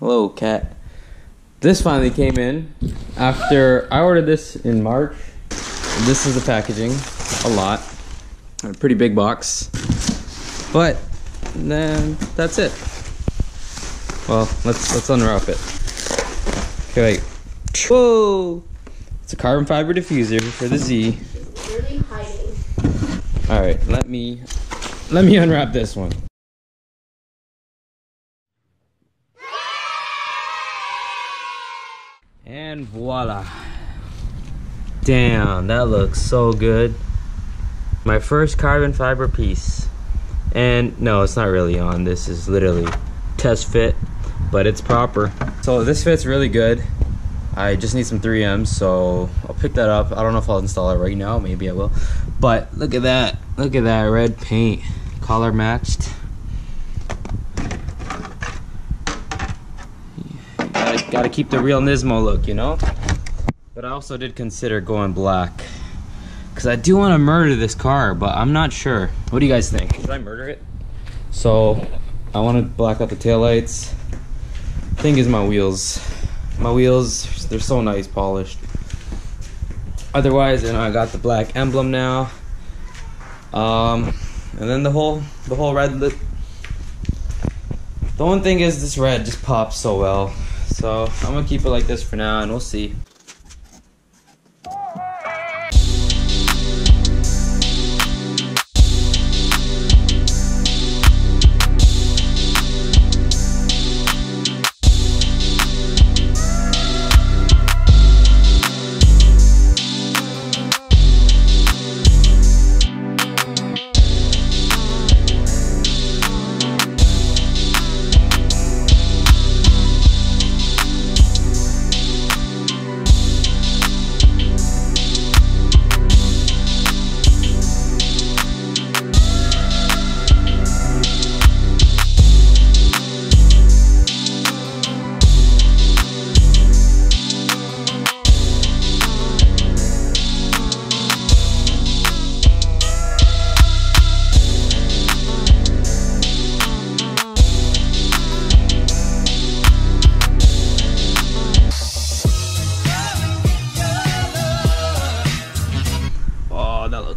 Hello, cat. This finally came in after I ordered this in March. This is the packaging, a lot, a pretty big box, but then that's it. Well, let's let's unwrap it. Okay, wait. Whoa! It's a carbon fiber diffuser for the Z. All right, let me let me unwrap this one. And voila. Damn, that looks so good. My first carbon fiber piece. And no, it's not really on. This is literally test fit, but it's proper. So this fits really good. I just need some 3Ms, so I'll pick that up. I don't know if I'll install it right now. Maybe I will. But look at that. Look at that red paint. Color matched. Gotta, gotta keep the real Nismo look, you know? But I also did consider going black. Because I do want to murder this car, but I'm not sure. What do you guys think? Should I murder it? So, I want to black out the taillights. Thing is my wheels. My wheels, they're so nice polished. Otherwise, you know, I got the black emblem now. Um, and then the whole, the whole red lip. The one thing is this red just pops so well. So I'm gonna keep it like this for now and we'll see.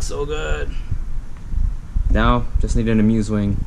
Looks so good. Now, just need an amuse wing.